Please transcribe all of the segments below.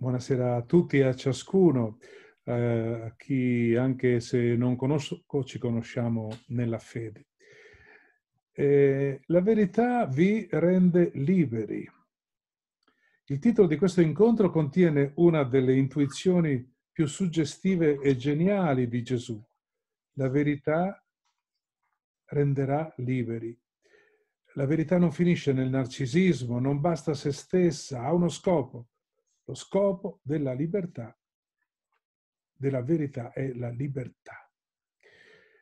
Buonasera a tutti e a ciascuno, eh, a chi anche se non conosco ci conosciamo nella fede. Eh, la verità vi rende liberi. Il titolo di questo incontro contiene una delle intuizioni più suggestive e geniali di Gesù. La verità renderà liberi. La verità non finisce nel narcisismo, non basta se stessa, ha uno scopo lo scopo della libertà, della verità, è la libertà.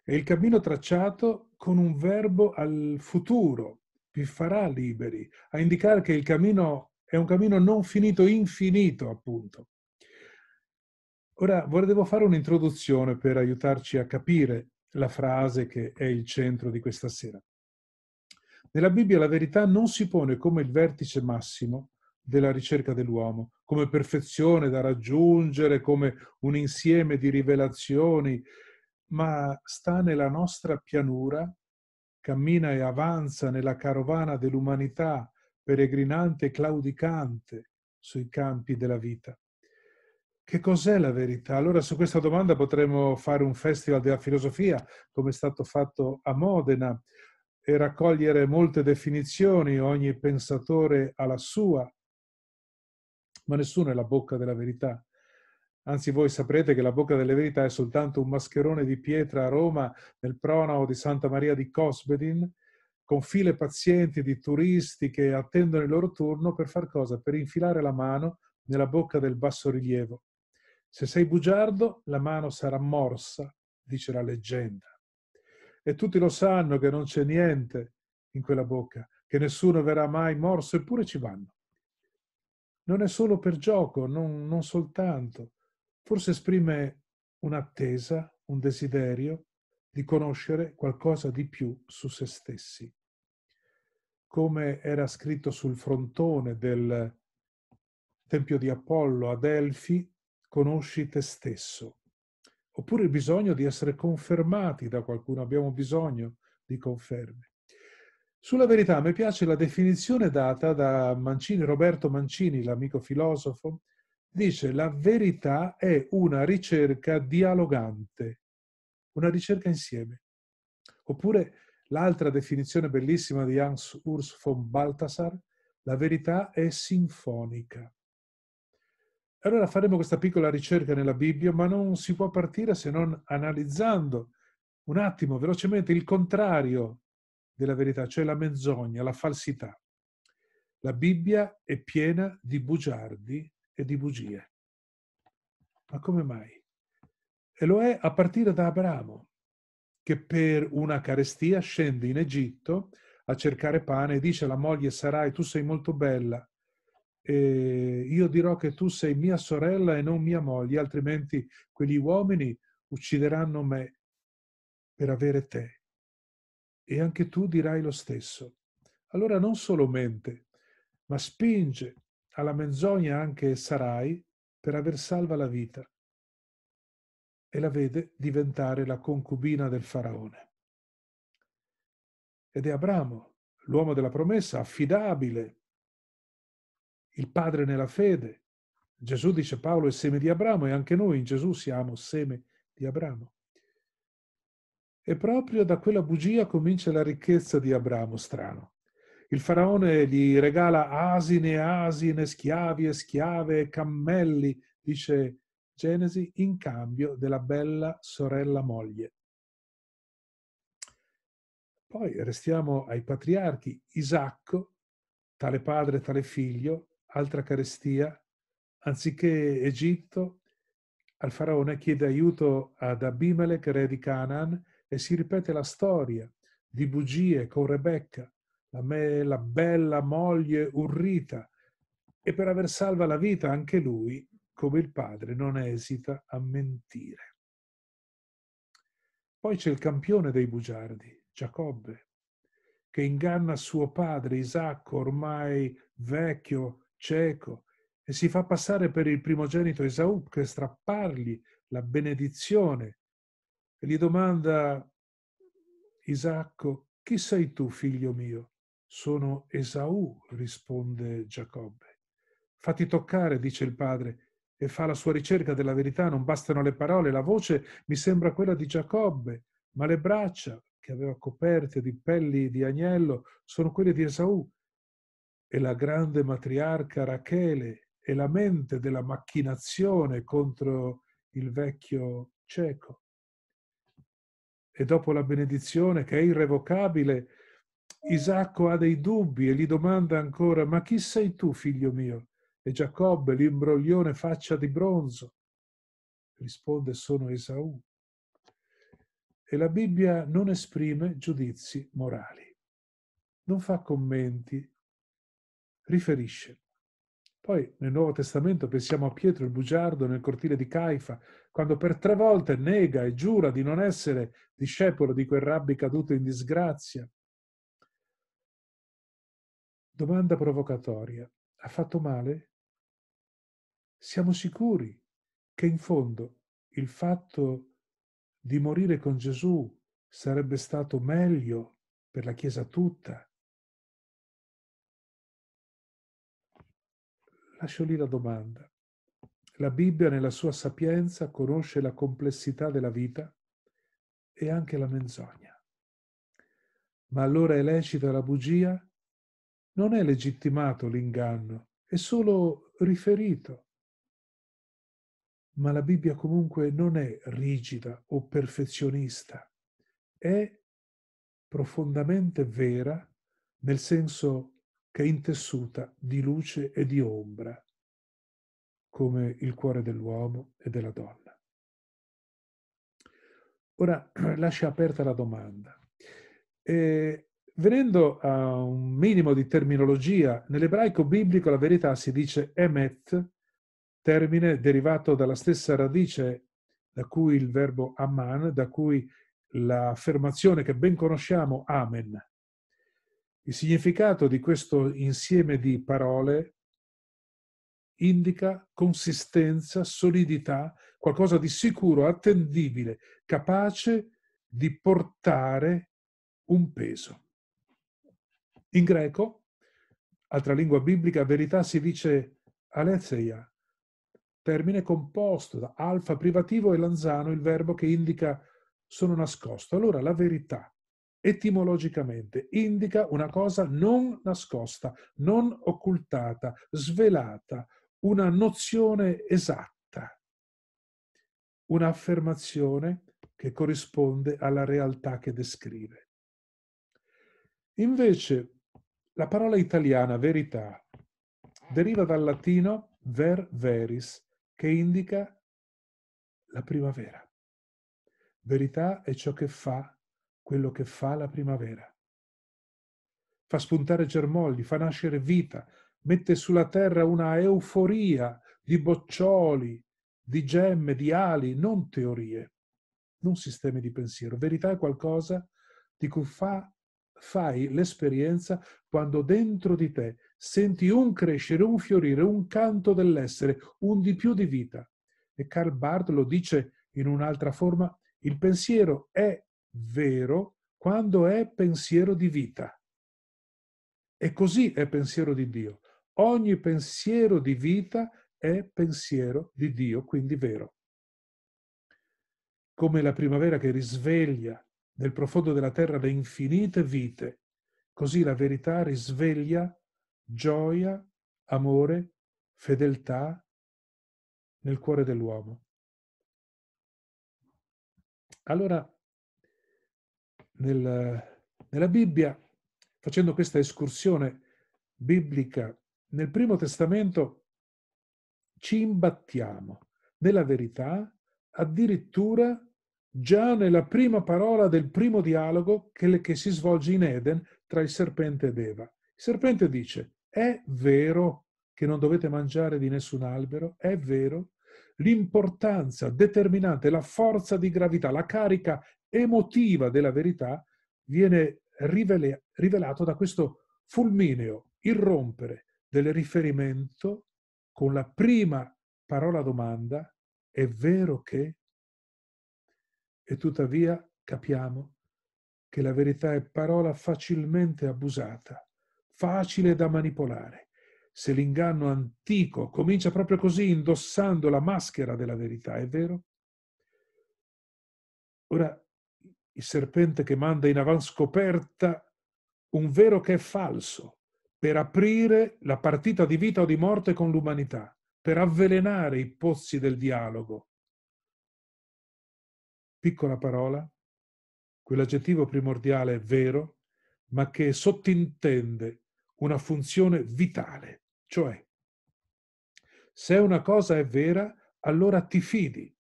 È il cammino tracciato con un verbo al futuro, vi farà liberi, a indicare che il cammino è un cammino non finito, infinito appunto. Ora volevo fare un'introduzione per aiutarci a capire la frase che è il centro di questa sera. Nella Bibbia la verità non si pone come il vertice massimo, della ricerca dell'uomo, come perfezione da raggiungere, come un insieme di rivelazioni, ma sta nella nostra pianura, cammina e avanza nella carovana dell'umanità, peregrinante e claudicante sui campi della vita. Che cos'è la verità? Allora su questa domanda potremmo fare un festival della filosofia, come è stato fatto a Modena, e raccogliere molte definizioni, ogni pensatore ha la sua, ma nessuno è la bocca della verità. Anzi, voi saprete che la bocca delle verità è soltanto un mascherone di pietra a Roma, nel pronao di Santa Maria di Cosbedin, con file pazienti di turisti che attendono il loro turno per far cosa? Per infilare la mano nella bocca del bassorilievo. Se sei bugiardo, la mano sarà morsa, dice la leggenda. E tutti lo sanno che non c'è niente in quella bocca, che nessuno verrà mai morso, eppure ci vanno non è solo per gioco, non, non soltanto. Forse esprime un'attesa, un desiderio di conoscere qualcosa di più su se stessi. Come era scritto sul frontone del Tempio di Apollo a Delfi, conosci te stesso. Oppure il bisogno di essere confermati da qualcuno, abbiamo bisogno di conferme. Sulla verità, mi piace la definizione data da Mancini, Roberto Mancini, l'amico filosofo, dice la verità è una ricerca dialogante, una ricerca insieme. Oppure l'altra definizione bellissima di Hans Urs von Balthasar, la verità è sinfonica. Allora faremo questa piccola ricerca nella Bibbia, ma non si può partire se non analizzando un attimo, velocemente, il contrario della verità, cioè la menzogna, la falsità. La Bibbia è piena di bugiardi e di bugie. Ma come mai? E lo è a partire da Abramo, che per una carestia scende in Egitto a cercare pane e dice alla moglie Sarai, tu sei molto bella, e io dirò che tu sei mia sorella e non mia moglie, altrimenti quegli uomini uccideranno me per avere te e anche tu dirai lo stesso. Allora non solo mente, ma spinge alla menzogna anche Sarai per aver salva la vita e la vede diventare la concubina del faraone. Ed è Abramo, l'uomo della promessa, affidabile, il padre nella fede. Gesù dice Paolo è seme di Abramo e anche noi in Gesù siamo seme di Abramo. E proprio da quella bugia comincia la ricchezza di Abramo, strano. Il faraone gli regala asine e asine, schiavi e schiave cammelli, dice Genesi, in cambio della bella sorella moglie. Poi restiamo ai patriarchi. Isacco, tale padre, tale figlio, altra carestia, anziché Egitto, al faraone chiede aiuto ad Abimelech, re di Canaan, e si ripete la storia di bugie con Rebecca, la, me, la bella moglie Urrita, e per aver salva la vita anche lui, come il padre, non esita a mentire. Poi c'è il campione dei bugiardi, Giacobbe, che inganna suo padre Isacco, ormai vecchio, cieco, e si fa passare per il primogenito Esaù per strappargli la benedizione e gli domanda Isacco, chi sei tu, figlio mio? Sono Esaù, risponde Giacobbe. Fatti toccare, dice il padre, e fa la sua ricerca della verità. Non bastano le parole, la voce mi sembra quella di Giacobbe, ma le braccia, che aveva coperte di pelli di agnello, sono quelle di Esaù. E la grande matriarca Rachele è la mente della macchinazione contro il vecchio cieco. E dopo la benedizione, che è irrevocabile, Isacco ha dei dubbi e gli domanda ancora, ma chi sei tu, figlio mio? E Giacobbe, l'imbroglione faccia di bronzo, risponde, sono Esaù. E la Bibbia non esprime giudizi morali, non fa commenti, riferisce. Poi nel Nuovo Testamento pensiamo a Pietro il bugiardo nel cortile di Caifa, quando per tre volte nega e giura di non essere discepolo di quel rabbi caduto in disgrazia. Domanda provocatoria. Ha fatto male? Siamo sicuri che in fondo il fatto di morire con Gesù sarebbe stato meglio per la Chiesa tutta. Lascio lì la domanda. La Bibbia nella sua sapienza conosce la complessità della vita e anche la menzogna. Ma allora è lecita la bugia? Non è legittimato l'inganno, è solo riferito ma la Bibbia comunque non è rigida o perfezionista, è profondamente vera nel senso che è intessuta di luce e di ombra, come il cuore dell'uomo e della donna. Ora lascia aperta la domanda. E, venendo a un minimo di terminologia, nell'ebraico biblico la verità si dice emet, termine derivato dalla stessa radice da cui il verbo aman, da cui l'affermazione che ben conosciamo, amen. Il significato di questo insieme di parole indica consistenza, solidità, qualcosa di sicuro, attendibile, capace di portare un peso. In greco, altra lingua biblica, verità si dice aletheia, termine composto da alfa privativo e lanzano, il verbo che indica sono nascosto. Allora la verità etimologicamente indica una cosa non nascosta, non occultata, svelata, una nozione esatta, un'affermazione che corrisponde alla realtà che descrive. Invece la parola italiana verità deriva dal latino ver veris, che indica la primavera. Verità è ciò che fa quello che fa la primavera. Fa spuntare germogli, fa nascere vita, mette sulla terra una euforia di boccioli, di gemme, di ali, non teorie, non sistemi di pensiero. Verità è qualcosa di cui fa, fai l'esperienza quando dentro di te senti un crescere, un fiorire, un canto dell'essere, un di più di vita. E Karl Barth lo dice in un'altra forma, il pensiero è vero quando è pensiero di vita. E così è pensiero di Dio. Ogni pensiero di vita è pensiero di Dio, quindi vero. Come la primavera che risveglia nel profondo della terra le infinite vite, così la verità risveglia gioia, amore, fedeltà nel cuore dell'uomo. Allora, nel, nella Bibbia, facendo questa escursione biblica, nel Primo Testamento ci imbattiamo nella verità addirittura già nella prima parola del primo dialogo che, che si svolge in Eden tra il serpente ed Eva. Il serpente dice, è vero che non dovete mangiare di nessun albero? È vero? L'importanza determinante, la forza di gravità, la carica emotiva della verità viene rivele, rivelato da questo fulmineo irrompere del riferimento con la prima parola domanda, è vero che? E tuttavia capiamo che la verità è parola facilmente abusata facile da manipolare. se l'inganno antico comincia proprio così, indossando la maschera della verità, è vero? Ora, il serpente che manda in avanscoperta un vero che è falso, per aprire la partita di vita o di morte con l'umanità, per avvelenare i pozzi del dialogo. Piccola parola, quell'aggettivo primordiale è vero, ma che sottintende una funzione vitale. Cioè, se una cosa è vera, allora ti fidi,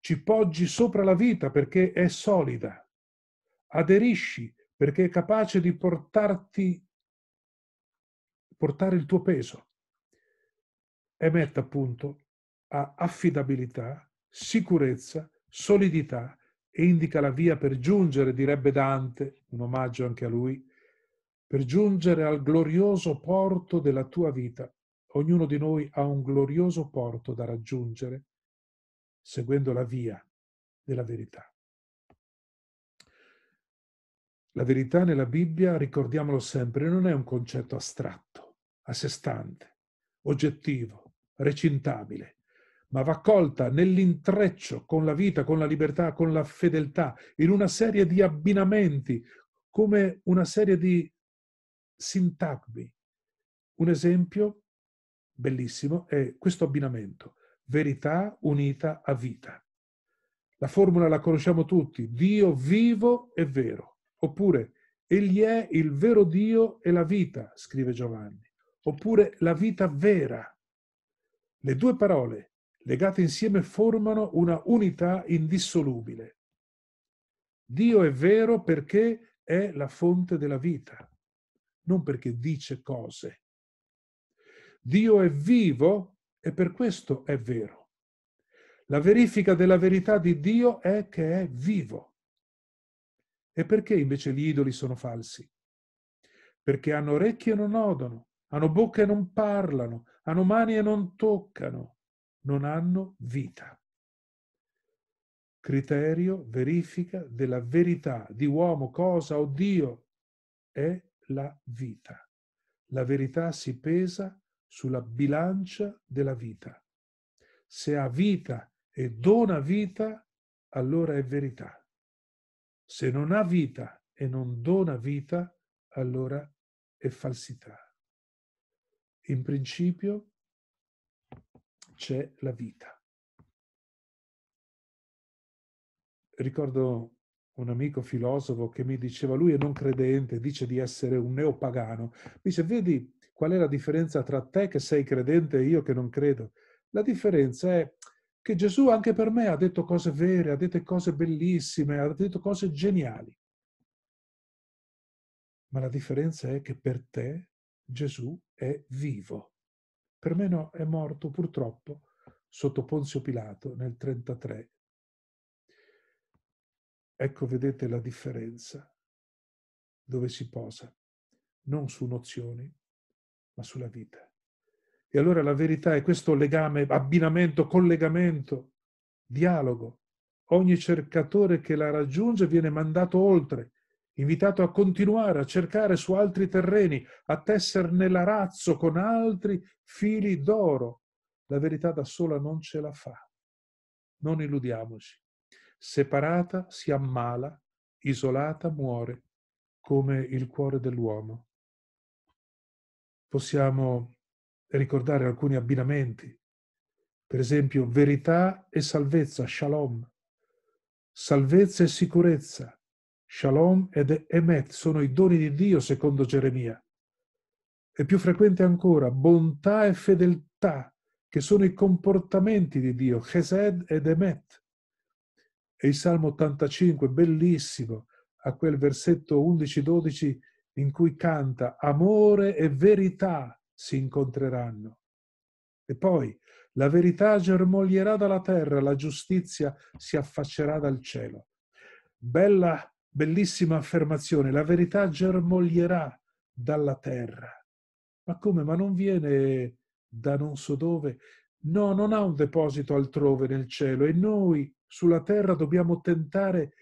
ci poggi sopra la vita perché è solida, aderisci perché è capace di portarti, portare il tuo peso. Emet appunto ha affidabilità, sicurezza, solidità e indica la via per giungere, direbbe Dante, un omaggio anche a lui, per giungere al glorioso porto della tua vita. Ognuno di noi ha un glorioso porto da raggiungere seguendo la via della verità. La verità nella Bibbia, ricordiamolo sempre, non è un concetto astratto, a sé stante, oggettivo, recintabile, ma va colta nell'intreccio con la vita, con la libertà, con la fedeltà, in una serie di abbinamenti, come una serie di sintagmi. Un esempio bellissimo è questo abbinamento, verità unita a vita. La formula la conosciamo tutti, Dio vivo e vero, oppure Egli è il vero Dio e la vita, scrive Giovanni, oppure la vita vera. Le due parole legate insieme formano una unità indissolubile. Dio è vero perché è la fonte della vita non perché dice cose. Dio è vivo e per questo è vero. La verifica della verità di Dio è che è vivo. E perché invece gli idoli sono falsi? Perché hanno orecchie e non odono, hanno bocca e non parlano, hanno mani e non toccano, non hanno vita. Criterio, verifica della verità di uomo, cosa o Dio è la vita. La verità si pesa sulla bilancia della vita. Se ha vita e dona vita, allora è verità. Se non ha vita e non dona vita, allora è falsità. In principio c'è la vita. Ricordo un amico filosofo che mi diceva, lui è non credente, dice di essere un neopagano. Dice, vedi qual è la differenza tra te che sei credente e io che non credo? La differenza è che Gesù anche per me ha detto cose vere, ha detto cose bellissime, ha detto cose geniali. Ma la differenza è che per te Gesù è vivo. Per me no, è morto purtroppo sotto Ponzio Pilato nel 33 Ecco, vedete la differenza dove si posa, non su nozioni, ma sulla vita. E allora la verità è questo legame, abbinamento, collegamento, dialogo. Ogni cercatore che la raggiunge viene mandato oltre, invitato a continuare a cercare su altri terreni, a tesserne l'arazzo con altri fili d'oro. La verità da sola non ce la fa. Non illudiamoci separata si ammala, isolata muore, come il cuore dell'uomo. Possiamo ricordare alcuni abbinamenti, per esempio verità e salvezza, shalom, salvezza e sicurezza, shalom ed emet sono i doni di Dio secondo Geremia. È più frequente ancora bontà e fedeltà, che sono i comportamenti di Dio, chesed ed emet. E il Salmo 85, bellissimo, a quel versetto 11-12 in cui canta amore e verità si incontreranno. E poi la verità germoglierà dalla terra, la giustizia si affaccerà dal cielo. Bella, bellissima affermazione, la verità germoglierà dalla terra. Ma come? Ma non viene da non so dove? No, non ha un deposito altrove nel cielo e noi sulla terra dobbiamo tentare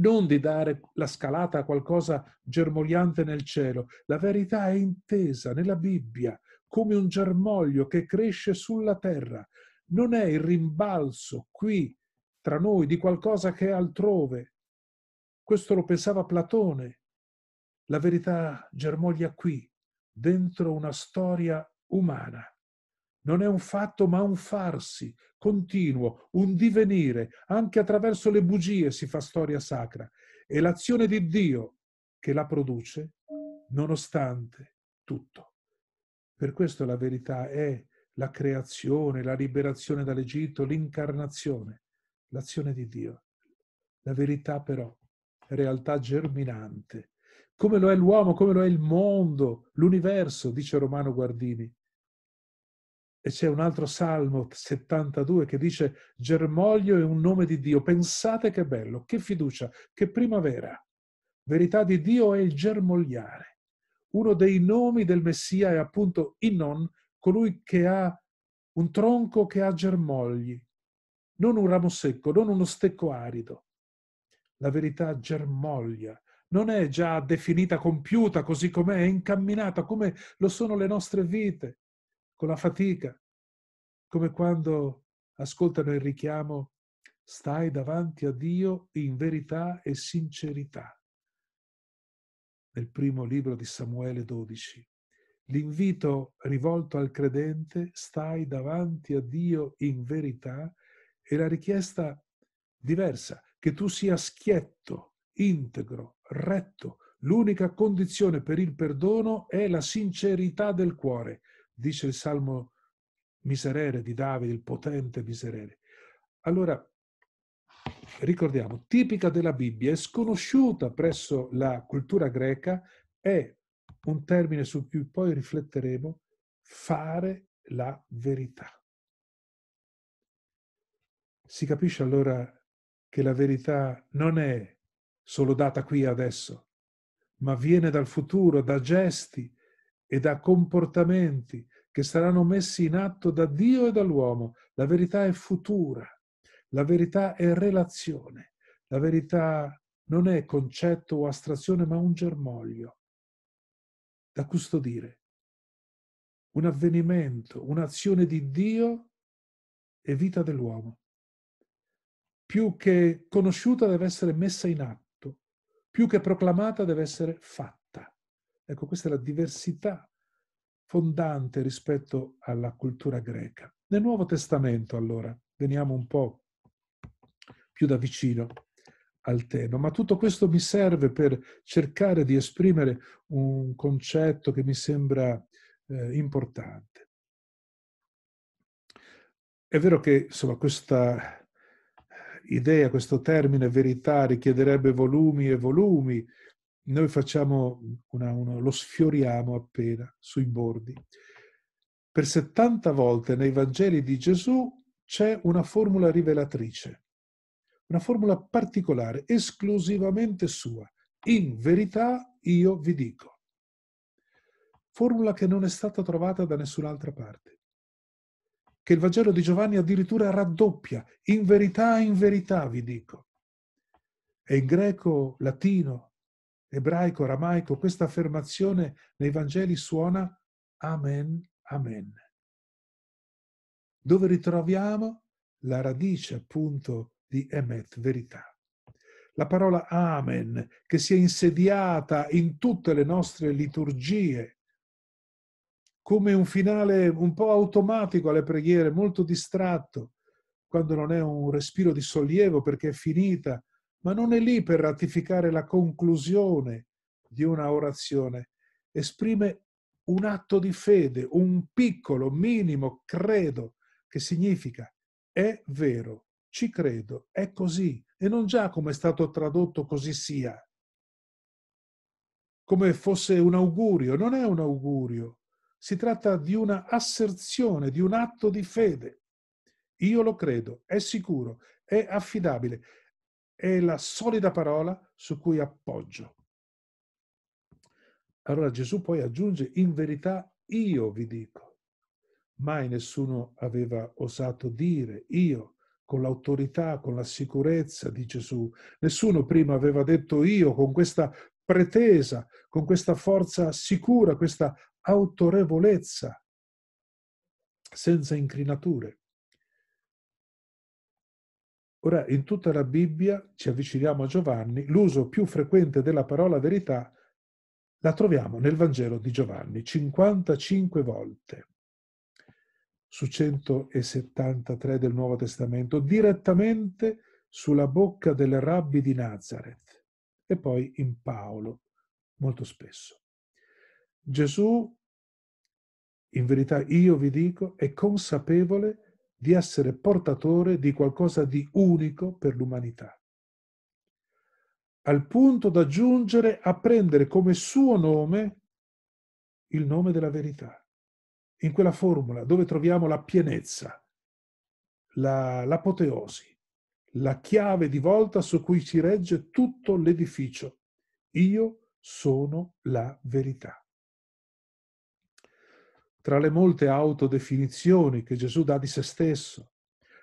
non di dare la scalata a qualcosa germogliante nel cielo. La verità è intesa nella Bibbia come un germoglio che cresce sulla terra. Non è il rimbalzo qui tra noi di qualcosa che è altrove. Questo lo pensava Platone. La verità germoglia qui, dentro una storia umana. Non è un fatto ma un farsi continuo, un divenire. Anche attraverso le bugie si fa storia sacra. È l'azione di Dio che la produce nonostante tutto. Per questo la verità è la creazione, la liberazione dall'Egitto, l'incarnazione, l'azione di Dio. La verità però realtà germinante, come lo è l'uomo, come lo è il mondo, l'universo, dice Romano Guardini. E c'è un altro Salmo 72 che dice germoglio è un nome di Dio. Pensate che bello, che fiducia, che primavera. Verità di Dio è il germogliare. Uno dei nomi del Messia è appunto Innon, colui che ha un tronco che ha germogli, non un ramo secco, non uno stecco arido. La verità germoglia, non è già definita, compiuta così com'è, è incamminata come lo sono le nostre vite con la fatica, come quando ascoltano il richiamo stai davanti a Dio in verità e sincerità. Nel primo libro di Samuele 12. L'invito rivolto al credente stai davanti a Dio in verità e la richiesta diversa, che tu sia schietto, integro, retto. L'unica condizione per il perdono è la sincerità del cuore dice il Salmo miserere di Davide, il potente miserere. Allora, ricordiamo, tipica della Bibbia e sconosciuta presso la cultura greca è un termine su cui poi rifletteremo, fare la verità. Si capisce allora che la verità non è solo data qui adesso, ma viene dal futuro, da gesti, e da comportamenti che saranno messi in atto da Dio e dall'uomo. La verità è futura, la verità è relazione, la verità non è concetto o astrazione, ma un germoglio da custodire, un avvenimento, un'azione di Dio e vita dell'uomo. Più che conosciuta deve essere messa in atto, più che proclamata deve essere fatta. Ecco, questa è la diversità fondante rispetto alla cultura greca. Nel Nuovo Testamento, allora, veniamo un po' più da vicino al tema, ma tutto questo mi serve per cercare di esprimere un concetto che mi sembra eh, importante. È vero che insomma, questa idea, questo termine verità richiederebbe volumi e volumi noi facciamo una, una, lo sfioriamo appena sui bordi. Per 70 volte nei Vangeli di Gesù c'è una formula rivelatrice, una formula particolare, esclusivamente sua. In verità io vi dico. Formula che non è stata trovata da nessun'altra parte. Che il Vangelo di Giovanni addirittura raddoppia. In verità, in verità vi dico. E in greco, latino, ebraico, aramaico, questa affermazione nei Vangeli suona Amen, Amen. Dove ritroviamo la radice appunto di Emet, verità. La parola Amen, che si è insediata in tutte le nostre liturgie, come un finale un po' automatico alle preghiere, molto distratto, quando non è un respiro di sollievo perché è finita, ma non è lì per ratificare la conclusione di una orazione, esprime un atto di fede, un piccolo, minimo credo, che significa è vero, ci credo, è così, e non già come è stato tradotto così sia, come fosse un augurio, non è un augurio, si tratta di una asserzione, di un atto di fede. Io lo credo, è sicuro, è affidabile è la solida parola su cui appoggio. Allora Gesù poi aggiunge, in verità io vi dico. Mai nessuno aveva osato dire, io, con l'autorità, con la sicurezza di Gesù. Nessuno prima aveva detto io con questa pretesa, con questa forza sicura, questa autorevolezza, senza incrinature. Ora, in tutta la Bibbia, ci avviciniamo a Giovanni, l'uso più frequente della parola verità la troviamo nel Vangelo di Giovanni, 55 volte su 173 del Nuovo Testamento, direttamente sulla bocca del rabbi di Nazareth e poi in Paolo, molto spesso. Gesù, in verità io vi dico, è consapevole di essere portatore di qualcosa di unico per l'umanità, al punto da giungere a prendere come suo nome il nome della verità in quella formula dove troviamo la pienezza, la, l'apoteosi, la chiave di volta su cui si regge tutto l'edificio. Io sono la verità. Tra le molte autodefinizioni che Gesù dà di se stesso,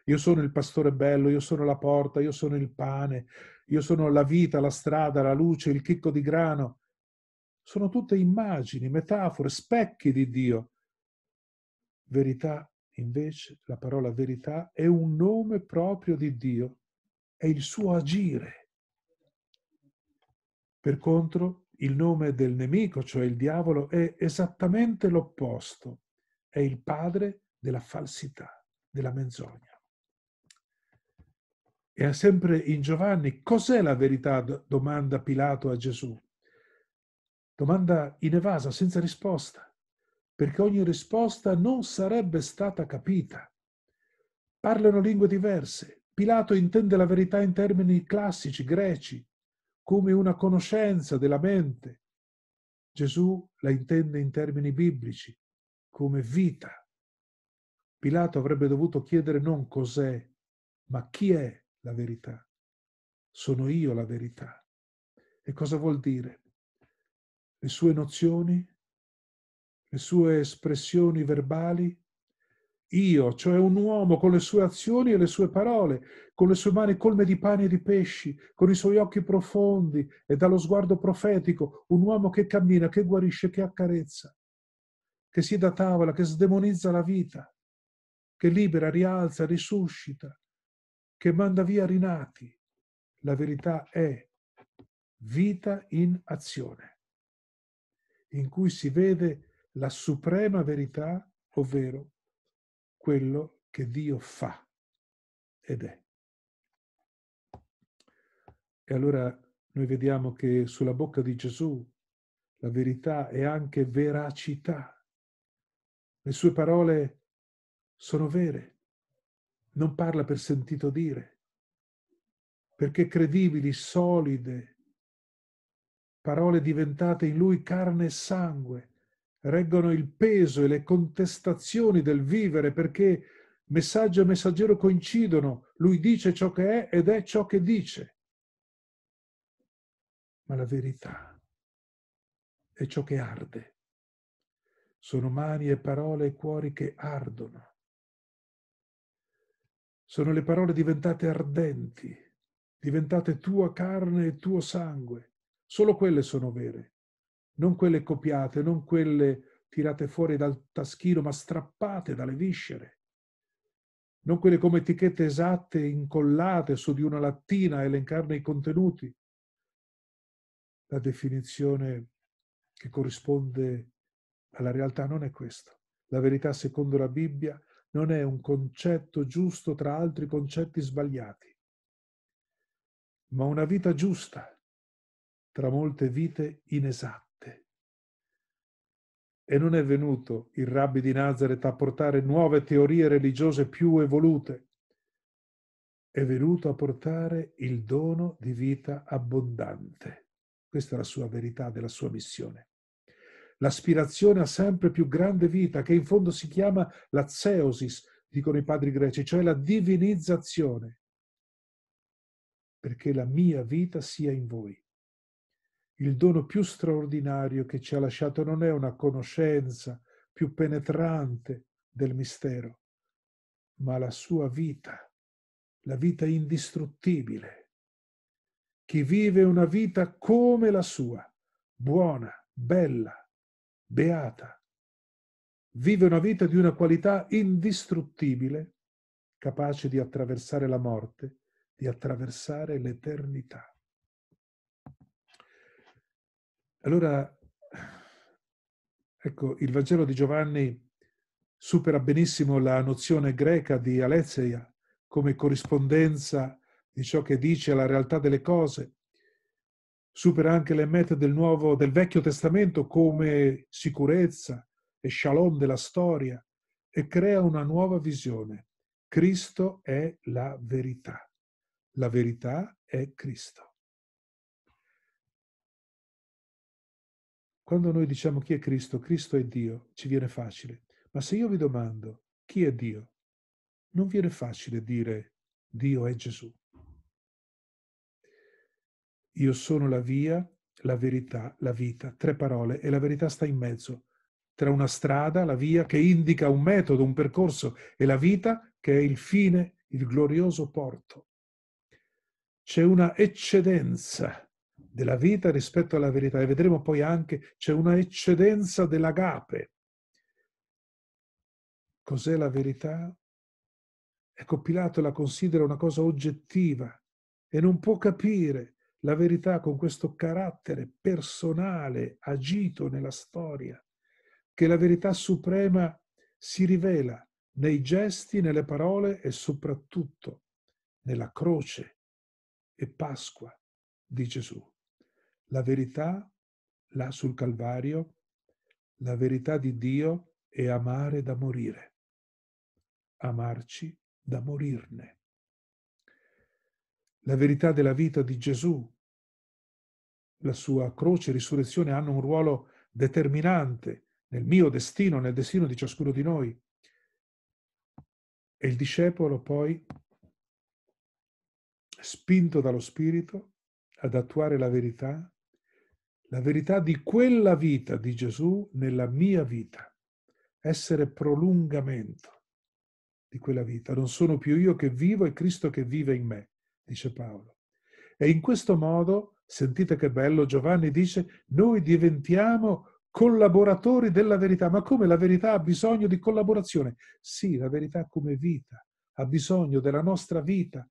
io sono il pastore bello, io sono la porta, io sono il pane, io sono la vita, la strada, la luce, il chicco di grano. Sono tutte immagini, metafore, specchi di Dio Verità, invece, la parola verità è un nome proprio di Dio, è il suo agire. Per contro, il nome del nemico, cioè il diavolo, è esattamente l'opposto, è il padre della falsità, della menzogna. E sempre in Giovanni, cos'è la verità? domanda Pilato a Gesù. Domanda inevasa, senza risposta perché ogni risposta non sarebbe stata capita. Parlano lingue diverse. Pilato intende la verità in termini classici, greci, come una conoscenza della mente. Gesù la intende in termini biblici, come vita. Pilato avrebbe dovuto chiedere non cos'è, ma chi è la verità. Sono io la verità. E cosa vuol dire? Le sue nozioni le sue espressioni verbali. Io, cioè un uomo con le sue azioni e le sue parole, con le sue mani colme di pane e di pesci, con i suoi occhi profondi e dallo sguardo profetico, un uomo che cammina, che guarisce, che accarezza, che siede a tavola, che sdemonizza la vita, che libera, rialza, risuscita, che manda via rinati. La verità è vita in azione, in cui si vede la suprema verità, ovvero quello che Dio fa ed è. E allora noi vediamo che sulla bocca di Gesù la verità è anche veracità. Le sue parole sono vere, non parla per sentito dire, perché credibili, solide, parole diventate in lui carne e sangue, reggono il peso e le contestazioni del vivere perché messaggio e messaggero coincidono. Lui dice ciò che è ed è ciò che dice. Ma la verità è ciò che arde. Sono mani e parole e cuori che ardono. Sono le parole diventate ardenti, diventate tua carne e tuo sangue. Solo quelle sono vere non quelle copiate, non quelle tirate fuori dal taschino, ma strappate dalle viscere, non quelle come etichette esatte incollate su di una lattina a elencarne i contenuti. La definizione che corrisponde alla realtà non è questa. La verità, secondo la Bibbia, non è un concetto giusto tra altri concetti sbagliati, ma una vita giusta tra molte vite inesatte. E non è venuto il rabbi di Nazareth a portare nuove teorie religiose più evolute. È venuto a portare il dono di vita abbondante. Questa è la sua verità della sua missione. L'aspirazione a sempre più grande vita, che in fondo si chiama la zeosis, dicono i padri greci, cioè la divinizzazione, perché la mia vita sia in voi il dono più straordinario che ci ha lasciato non è una conoscenza più penetrante del mistero, ma la sua vita, la vita indistruttibile. Chi vive una vita come la sua, buona, bella, beata, vive una vita di una qualità indistruttibile, capace di attraversare la morte, di attraversare l'eternità. Allora, ecco, il Vangelo di Giovanni supera benissimo la nozione greca di aletheia come corrispondenza di ciò che dice alla realtà delle cose. Supera anche le mete del, nuovo, del Vecchio Testamento come sicurezza e shalom della storia e crea una nuova visione. Cristo è la verità. La verità è Cristo. Quando noi diciamo chi è Cristo, Cristo è Dio, ci viene facile. Ma se io vi domando chi è Dio, non viene facile dire Dio è Gesù. Io sono la via, la verità, la vita, tre parole e la verità sta in mezzo, tra una strada, la via che indica un metodo, un percorso e la vita che è il fine, il glorioso porto. C'è una eccedenza della vita rispetto alla verità e vedremo poi anche c'è una eccedenza dell'agape. Cos'è la verità? Ecco, Pilato la considera una cosa oggettiva e non può capire la verità con questo carattere personale agito nella storia, che la verità suprema si rivela nei gesti, nelle parole e soprattutto nella croce e Pasqua di Gesù la verità là sul Calvario, la verità di Dio è amare da morire, amarci da morirne. La verità della vita di Gesù, la sua croce e risurrezione hanno un ruolo determinante nel mio destino, nel destino di ciascuno di noi. E il discepolo poi, spinto dallo Spirito ad attuare la verità, la verità di quella vita di Gesù nella mia vita, essere prolungamento di quella vita. Non sono più io che vivo, è Cristo che vive in me, dice Paolo. E in questo modo, sentite che bello, Giovanni dice, noi diventiamo collaboratori della verità. Ma come la verità ha bisogno di collaborazione? Sì, la verità come vita ha bisogno della nostra vita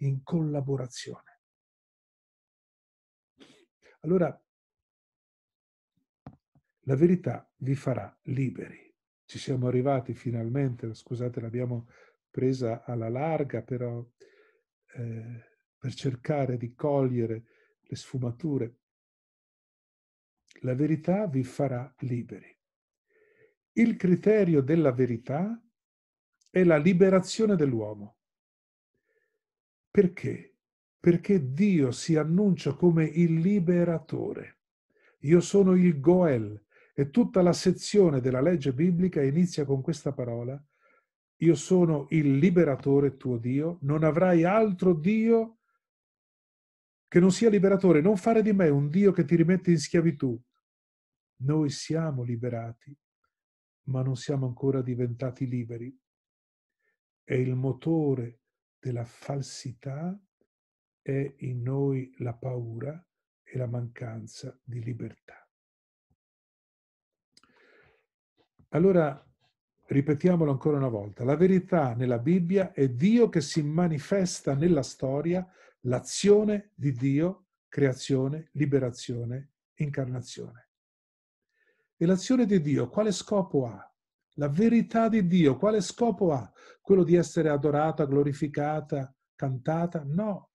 in collaborazione. Allora, la verità vi farà liberi. Ci siamo arrivati finalmente, scusate, l'abbiamo presa alla larga, però eh, per cercare di cogliere le sfumature. La verità vi farà liberi. Il criterio della verità è la liberazione dell'uomo. Perché? Perché Dio si annuncia come il liberatore. Io sono il Goel, e tutta la sezione della legge biblica inizia con questa parola, io sono il liberatore tuo Dio, non avrai altro Dio che non sia liberatore, non fare di me un Dio che ti rimette in schiavitù. Noi siamo liberati, ma non siamo ancora diventati liberi. E il motore della falsità è in noi la paura e la mancanza di libertà. Allora, ripetiamolo ancora una volta, la verità nella Bibbia è Dio che si manifesta nella storia, l'azione di Dio, creazione, liberazione, incarnazione. E l'azione di Dio quale scopo ha? La verità di Dio quale scopo ha? Quello di essere adorata, glorificata, cantata? No,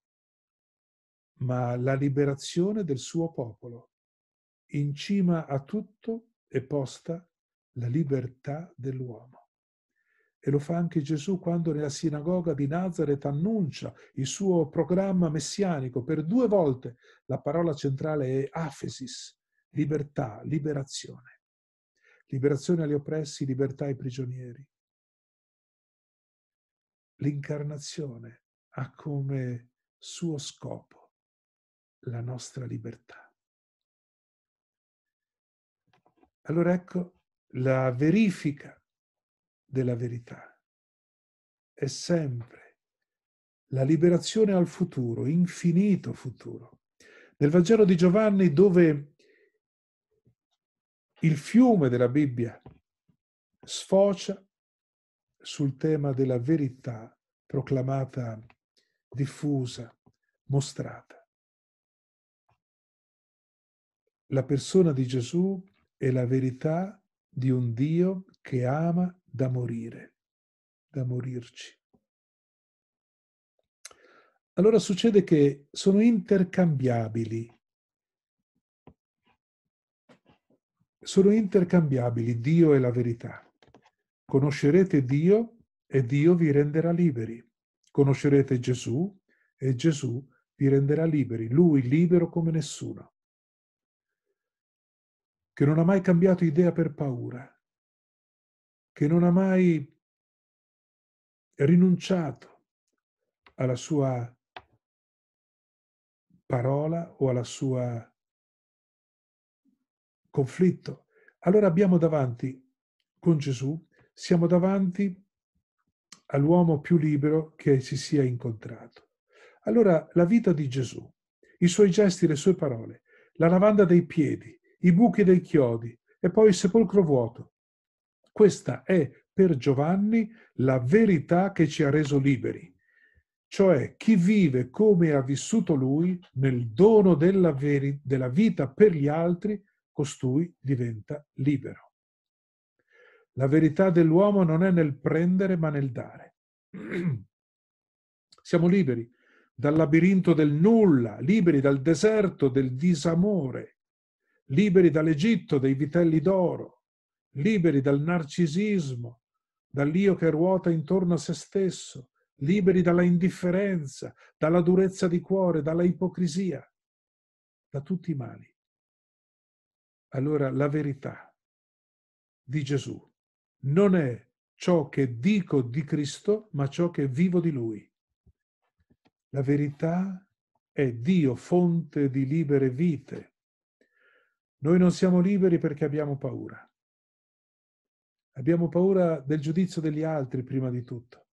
ma la liberazione del suo popolo. In cima a tutto è posta la libertà dell'uomo. E lo fa anche Gesù quando nella sinagoga di Nazareth annuncia il suo programma messianico. Per due volte la parola centrale è afesis, libertà, liberazione. Liberazione agli oppressi, libertà ai prigionieri. L'incarnazione ha come suo scopo la nostra libertà. Allora ecco la verifica della verità è sempre la liberazione al futuro, infinito futuro. Nel Vangelo di Giovanni, dove il fiume della Bibbia sfocia sul tema della verità proclamata, diffusa, mostrata. La persona di Gesù è la verità di un Dio che ama da morire, da morirci. Allora succede che sono intercambiabili. Sono intercambiabili Dio e la verità. Conoscerete Dio e Dio vi renderà liberi. Conoscerete Gesù e Gesù vi renderà liberi, lui libero come nessuno, che non ha mai cambiato idea per paura, che non ha mai rinunciato alla sua parola o alla sua conflitto. Allora abbiamo davanti con Gesù siamo davanti all'uomo più libero che si sia incontrato. Allora la vita di Gesù, i suoi gesti, le sue parole, la lavanda dei piedi, i buchi dei chiodi e poi il sepolcro vuoto. Questa è per Giovanni la verità che ci ha reso liberi, cioè chi vive come ha vissuto lui nel dono della, veri- della vita per gli altri, costui diventa libero. La verità dell'uomo non è nel prendere, ma nel dare. Siamo liberi dal labirinto del nulla, liberi dal deserto del disamore, liberi dall'Egitto dei vitelli d'oro, liberi dal narcisismo, dall'io che ruota intorno a se stesso, liberi dalla indifferenza, dalla durezza di cuore, dalla ipocrisia, da tutti i mali. Allora la verità di Gesù non è ciò che dico di Cristo, ma ciò che vivo di Lui. La verità è Dio, fonte di libere vite. Noi non siamo liberi perché abbiamo paura. Abbiamo paura del giudizio degli altri prima di tutto.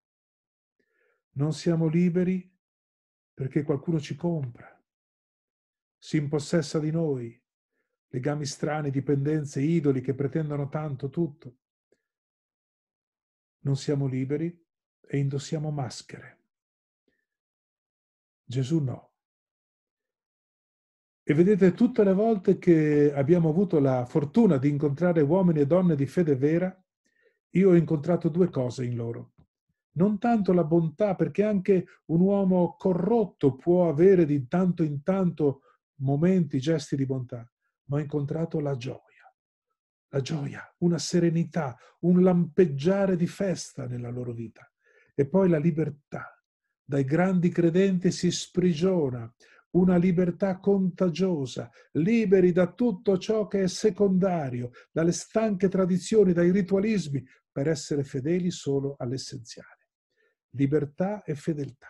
Non siamo liberi perché qualcuno ci compra, si impossessa di noi, legami strani, dipendenze, idoli che pretendono tanto tutto non siamo liberi e indossiamo maschere. Gesù no. E vedete, tutte le volte che abbiamo avuto la fortuna di incontrare uomini e donne di fede vera, io ho incontrato due cose in loro. Non tanto la bontà, perché anche un uomo corrotto può avere di tanto in tanto momenti, gesti di bontà, ma ho incontrato la gioia la gioia, una serenità, un lampeggiare di festa nella loro vita. E poi la libertà. Dai grandi credenti si sprigiona una libertà contagiosa, liberi da tutto ciò che è secondario, dalle stanche tradizioni, dai ritualismi, per essere fedeli solo all'essenziale. Libertà e fedeltà.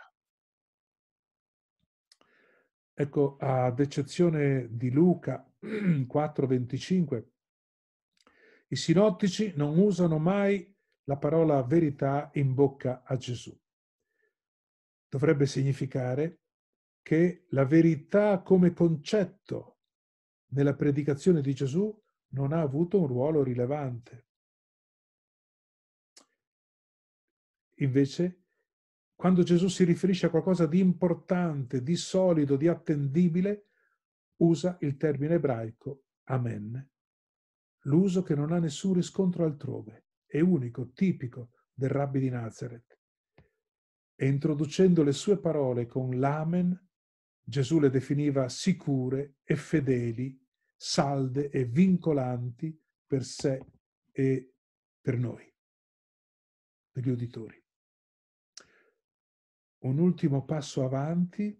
Ecco, ad eccezione di Luca 4:25, I sinottici non usano mai la parola verità in bocca a Gesù. Dovrebbe significare che la verità come concetto nella predicazione di Gesù non ha avuto un ruolo rilevante. Invece, quando Gesù si riferisce a qualcosa di importante, di solido, di attendibile, usa il termine ebraico amen, l'uso che non ha nessun riscontro altrove, è unico, tipico del rabbi di Nazareth. E introducendo le sue parole con l'amen, Gesù le definiva sicure e fedeli, salde e vincolanti per sé e per noi, per gli uditori. Un ultimo passo avanti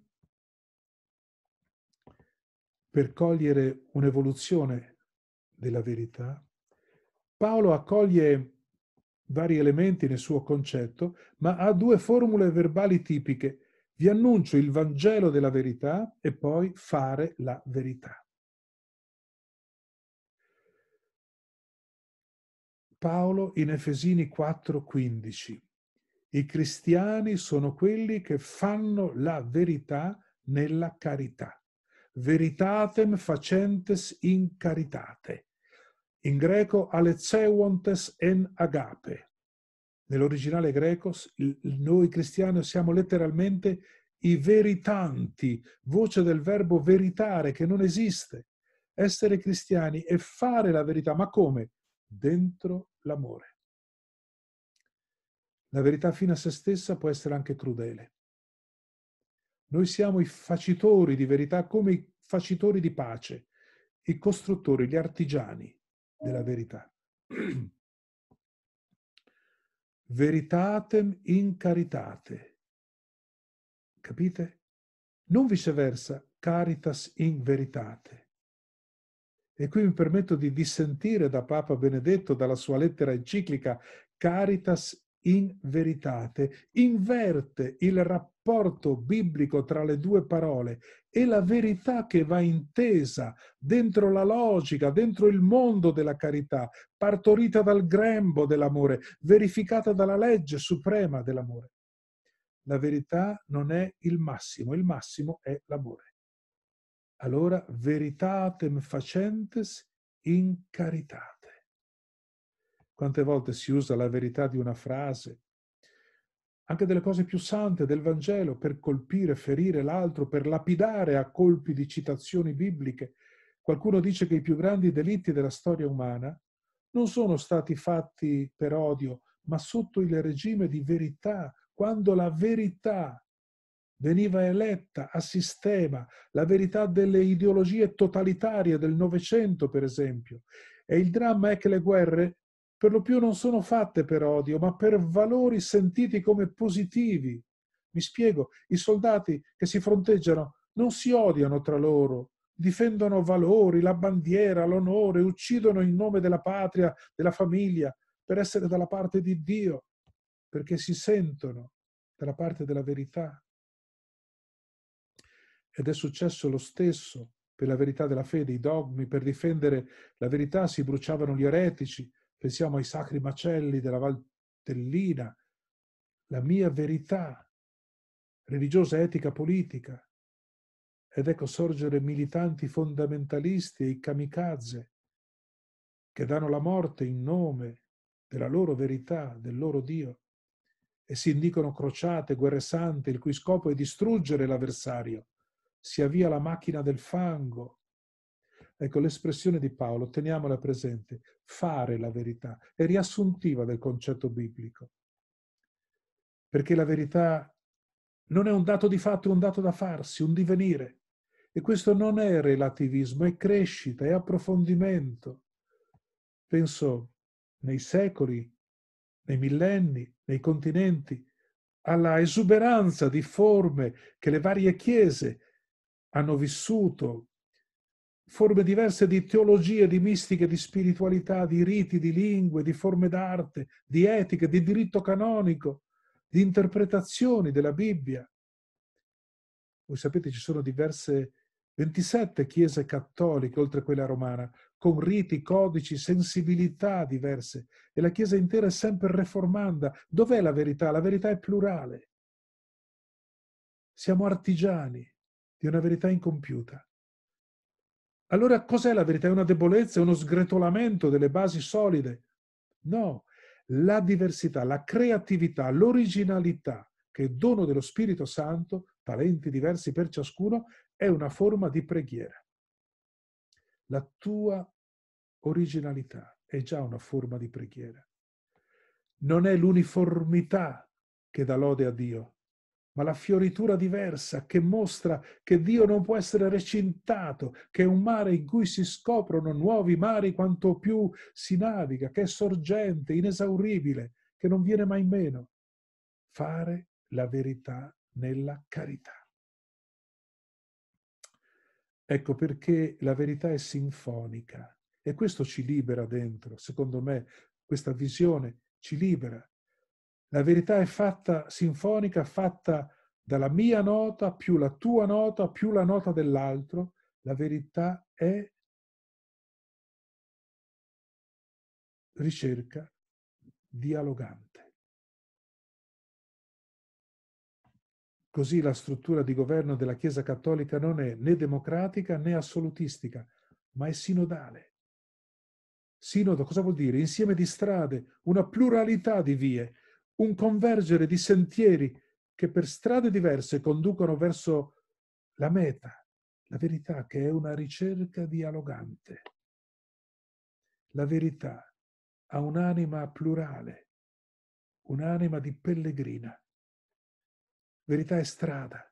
per cogliere un'evoluzione della verità, Paolo accoglie vari elementi nel suo concetto, ma ha due formule verbali tipiche. Vi annuncio il Vangelo della verità e poi fare la verità. Paolo in Efesini 4:15. I cristiani sono quelli che fanno la verità nella carità. Veritatem facentes in caritate. In greco alezeuontes en agape. Nell'originale greco noi cristiani siamo letteralmente i veritanti, voce del verbo veritare che non esiste. Essere cristiani è fare la verità, ma come? Dentro l'amore. La verità fino a se stessa può essere anche crudele. Noi siamo i facitori di verità come i facitori di pace, i costruttori, gli artigiani della verità. Veritatem in caritate. Capite? Non viceversa, caritas in veritate. E qui mi permetto di dissentire da Papa Benedetto dalla sua lettera enciclica Caritas in veritate, inverte il rapporto biblico tra le due parole e la verità che va intesa dentro la logica, dentro il mondo della carità, partorita dal grembo dell'amore, verificata dalla legge suprema dell'amore. La verità non è il massimo, il massimo è l'amore. Allora, veritatem facentes in caritate. Quante volte si usa la verità di una frase, anche delle cose più sante del Vangelo, per colpire, ferire l'altro, per lapidare a colpi di citazioni bibliche. Qualcuno dice che i più grandi delitti della storia umana non sono stati fatti per odio, ma sotto il regime di verità, quando la verità veniva eletta a sistema, la verità delle ideologie totalitarie del Novecento, per esempio. E il dramma è che le guerre per lo più non sono fatte per odio, ma per valori sentiti come positivi. Mi spiego, i soldati che si fronteggiano non si odiano tra loro, difendono valori, la bandiera, l'onore, uccidono in nome della patria, della famiglia, per essere dalla parte di Dio, perché si sentono dalla parte della verità. Ed è successo lo stesso per la verità della fede, i dogmi, per difendere la verità si bruciavano gli eretici, pensiamo ai sacri macelli della Valtellina, la mia verità religiosa, etica, politica. Ed ecco sorgere militanti fondamentalisti e i kamikaze che danno la morte in nome della loro verità, del loro Dio, e si indicano crociate, guerre sante, il cui scopo è distruggere l'avversario. Si avvia la macchina del fango, Ecco, l'espressione di Paolo, teniamola presente, fare la verità, è riassuntiva del concetto biblico. Perché la verità non è un dato di fatto, è un dato da farsi, un divenire. E questo non è relativismo, è crescita, è approfondimento. Penso nei secoli, nei millenni, nei continenti, alla esuberanza di forme che le varie chiese hanno vissuto forme diverse di teologie, di mistiche, di spiritualità, di riti, di lingue, di forme d'arte, di etica, di diritto canonico, di interpretazioni della Bibbia. Voi sapete ci sono diverse 27 chiese cattoliche, oltre a quella romana, con riti, codici, sensibilità diverse. E la Chiesa intera è sempre reformanda. Dov'è la verità? La verità è plurale. Siamo artigiani di una verità incompiuta. Allora cos'è la verità? È una debolezza, è uno sgretolamento delle basi solide? No, la diversità, la creatività, l'originalità, che è dono dello Spirito Santo, talenti diversi per ciascuno, è una forma di preghiera. La tua originalità è già una forma di preghiera. Non è l'uniformità che dà lode a Dio, ma la fioritura diversa che mostra che Dio non può essere recintato, che è un mare in cui si scoprono nuovi mari quanto più si naviga, che è sorgente, inesauribile, che non viene mai meno. Fare la verità nella carità. Ecco perché la verità è sinfonica e questo ci libera dentro, secondo me, questa visione ci libera la verità è fatta sinfonica, fatta dalla mia nota più la tua nota più la nota dell'altro. La verità è ricerca dialogante. Così la struttura di governo della Chiesa Cattolica non è né democratica né assolutistica, ma è sinodale. Sinodo cosa vuol dire? Insieme di strade, una pluralità di vie, un convergere di sentieri che per strade diverse conducono verso la meta, la verità che è una ricerca dialogante. La verità ha un'anima plurale, un'anima di pellegrina. Verità è strada.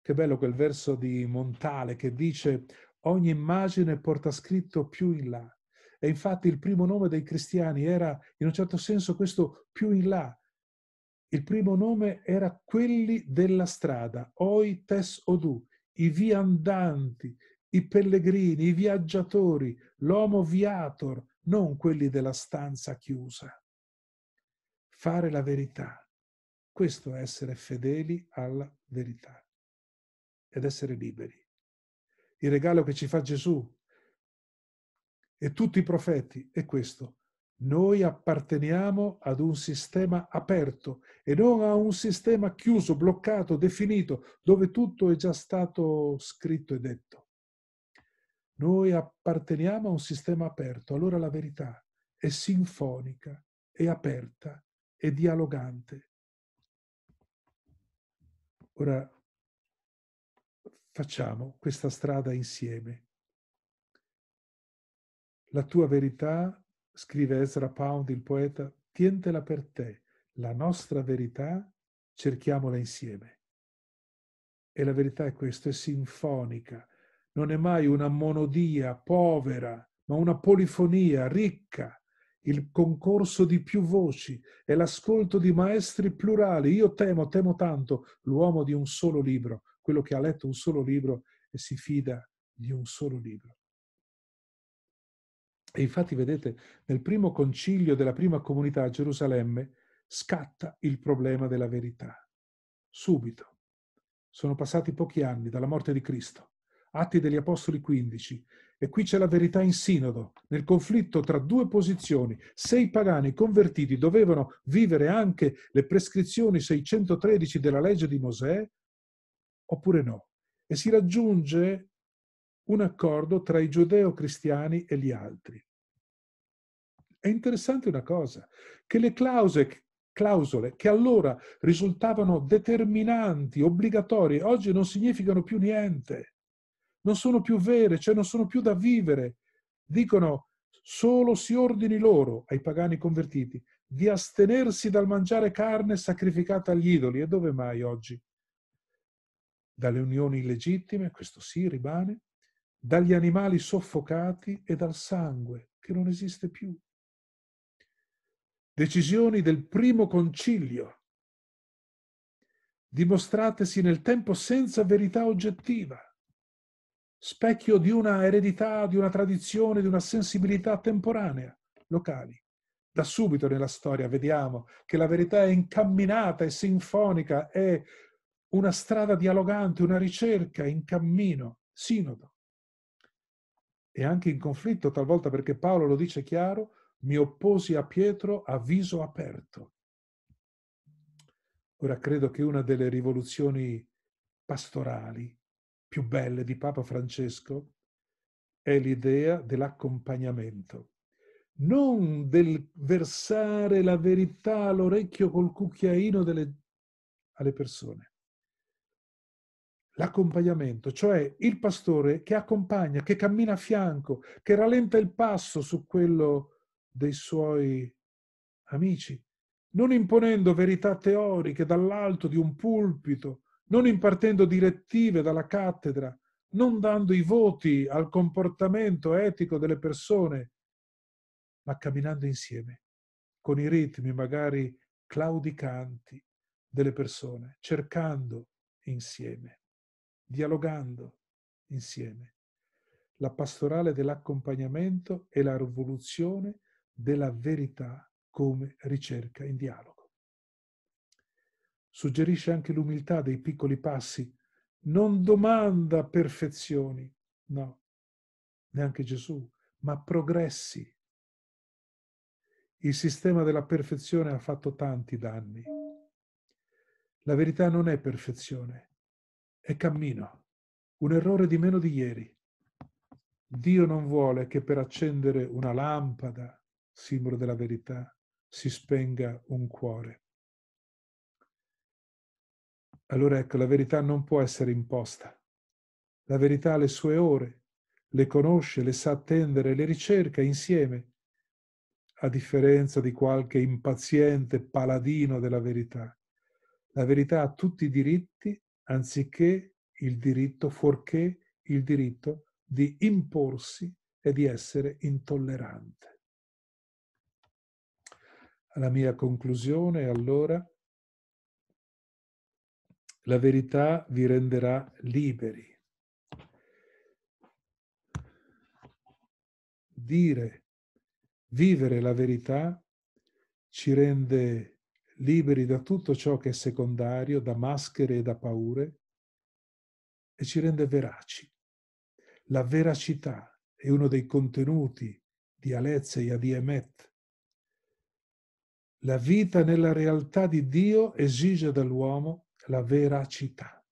Che bello quel verso di Montale che dice ogni immagine porta scritto più in là. E infatti il primo nome dei cristiani era in un certo senso questo più in là. Il primo nome era quelli della strada, oi tes odu, i viandanti, i pellegrini, i viaggiatori, l'homo viator, non quelli della stanza chiusa. Fare la verità questo è essere fedeli alla verità ed essere liberi. Il regalo che ci fa Gesù e tutti i profeti è questo. Noi apparteniamo ad un sistema aperto e non a un sistema chiuso, bloccato, definito, dove tutto è già stato scritto e detto. Noi apparteniamo a un sistema aperto, allora la verità è sinfonica, è aperta, è dialogante, Ora facciamo questa strada insieme. La tua verità, scrive Ezra Pound, il poeta, tientela per te. La nostra verità, cerchiamola insieme. E la verità è questo, è sinfonica. Non è mai una monodia povera, ma una polifonia ricca il concorso di più voci e l'ascolto di maestri plurali. Io temo, temo tanto l'uomo di un solo libro, quello che ha letto un solo libro e si fida di un solo libro. E infatti, vedete, nel primo concilio della prima comunità a Gerusalemme scatta il problema della verità. Subito. Sono passati pochi anni dalla morte di Cristo. Atti degli Apostoli 15. E qui c'è la verità in sinodo, nel conflitto tra due posizioni. Se i pagani convertiti dovevano vivere anche le prescrizioni 613 della legge di Mosè, oppure no. E si raggiunge un accordo tra i giudeo-cristiani e gli altri. È interessante una cosa, che le clausole, clausole che allora risultavano determinanti, obbligatorie, oggi non significano più niente non sono più vere, cioè non sono più da vivere. Dicono solo si ordini loro, ai pagani convertiti, di astenersi dal mangiare carne sacrificata agli idoli. E dove mai oggi? Dalle unioni illegittime, questo sì, rimane, dagli animali soffocati e dal sangue, che non esiste più. Decisioni del primo concilio, dimostratesi nel tempo senza verità oggettiva specchio di una eredità, di una tradizione, di una sensibilità temporanea, locali. Da subito nella storia vediamo che la verità è incamminata, è sinfonica, è una strada dialogante, una ricerca in cammino, sinodo. E anche in conflitto talvolta perché Paolo lo dice chiaro, mi opposi a Pietro a viso aperto. Ora credo che una delle rivoluzioni pastorali più belle di Papa Francesco è l'idea dell'accompagnamento, non del versare la verità all'orecchio col cucchiaino delle, alle persone. L'accompagnamento, cioè il pastore che accompagna, che cammina a fianco, che rallenta il passo su quello dei suoi amici, non imponendo verità teoriche dall'alto di un pulpito non impartendo direttive dalla cattedra, non dando i voti al comportamento etico delle persone, ma camminando insieme, con i ritmi magari claudicanti delle persone, cercando insieme, dialogando insieme. La pastorale dell'accompagnamento è la rivoluzione della verità come ricerca in dialogo. Suggerisce anche l'umiltà dei piccoli passi. Non domanda perfezioni, no, neanche Gesù, ma progressi. Il sistema della perfezione ha fatto tanti danni. La verità non è perfezione, è cammino, un errore di meno di ieri. Dio non vuole che per accendere una lampada, simbolo della verità, si spenga un cuore. Allora ecco, la verità non può essere imposta. La verità ha le sue ore, le conosce, le sa attendere, le ricerca insieme, a differenza di qualche impaziente paladino della verità la verità ha tutti i diritti anziché il diritto, fuorché il diritto di imporsi e di essere intollerante. La mia conclusione allora, la verità vi renderà liberi. Dire, vivere la verità ci rende liberi da tutto ciò che è secondario, da maschere e da paure, e ci rende veraci. La veracità è uno dei contenuti di Aletheia di Emet. La vita nella realtà di Dio esige dall'uomo la veracità,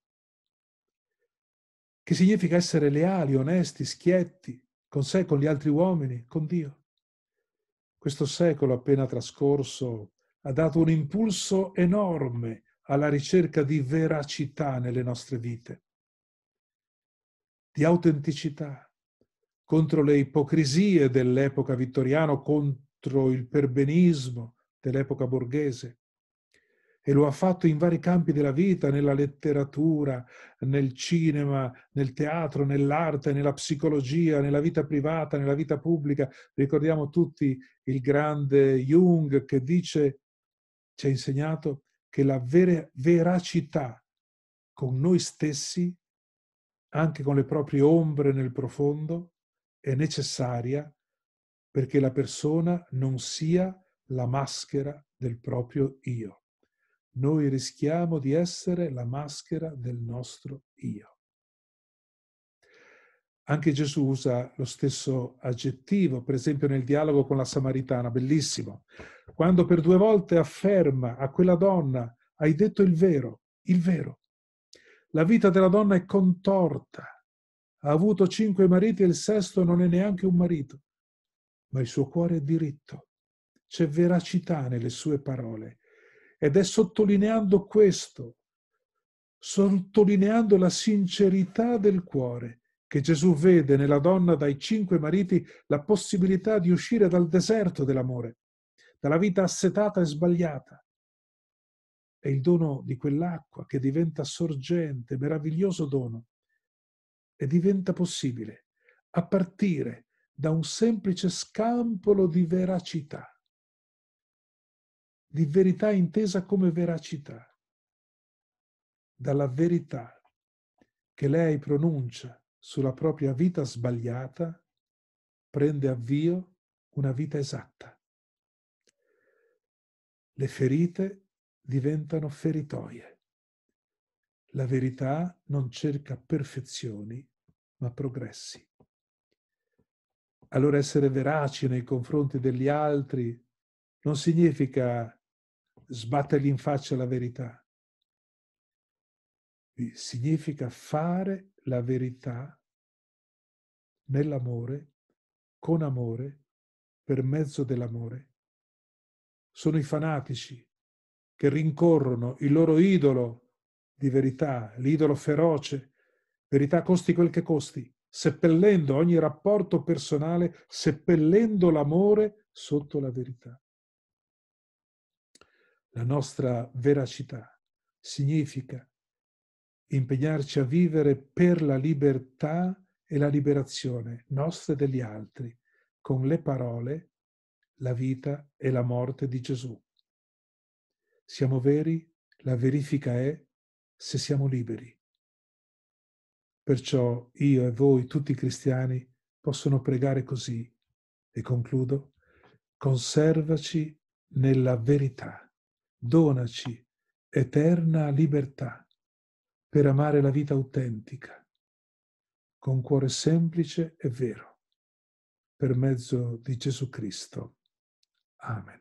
che significa essere leali, onesti, schietti con sé, con gli altri uomini, con Dio. Questo secolo appena trascorso ha dato un impulso enorme alla ricerca di veracità nelle nostre vite, di autenticità, contro le ipocrisie dell'epoca vittoriana, contro il perbenismo dell'epoca borghese. E lo ha fatto in vari campi della vita, nella letteratura, nel cinema, nel teatro, nell'arte, nella psicologia, nella vita privata, nella vita pubblica. Ricordiamo tutti il grande Jung che dice ci ha insegnato che la vera, veracità con noi stessi, anche con le proprie ombre nel profondo, è necessaria perché la persona non sia la maschera del proprio io. Noi rischiamo di essere la maschera del nostro io. Anche Gesù usa lo stesso aggettivo, per esempio nel dialogo con la Samaritana, bellissimo quando per due volte afferma a quella donna, hai detto il vero, il vero. La vita della donna è contorta, ha avuto cinque mariti e il sesto non è neanche un marito, ma il suo cuore è diritto. C'è veracità nelle sue parole ed è sottolineando questo, sottolineando la sincerità del cuore, che Gesù vede nella donna dai cinque mariti la possibilità di uscire dal deserto dell'amore dalla vita assetata e sbagliata. È il dono di quell'acqua che diventa sorgente, meraviglioso dono, e diventa possibile a partire da un semplice scampolo di veracità, di verità intesa come veracità, dalla verità che lei pronuncia sulla propria vita sbagliata, prende avvio una vita esatta. Le ferite diventano feritoie. La verità non cerca perfezioni, ma progressi. Allora essere veraci nei confronti degli altri non significa sbattergli in faccia la verità. Significa fare la verità nell'amore, con amore, per mezzo dell'amore sono i fanatici che rincorrono il loro idolo di verità, l'idolo feroce, verità costi quel che costi, seppellendo ogni rapporto personale, seppellendo l'amore sotto la verità. La nostra veracità significa impegnarci a vivere per la libertà e la liberazione nostra e degli altri, con le parole la vita e la morte di Gesù. Siamo veri? La verifica è se siamo liberi. Perciò io e voi, tutti i cristiani, possono pregare così. E concludo, conservaci nella verità, donaci eterna libertà per amare la vita autentica, con cuore semplice e vero, per mezzo di Gesù Cristo. Amen.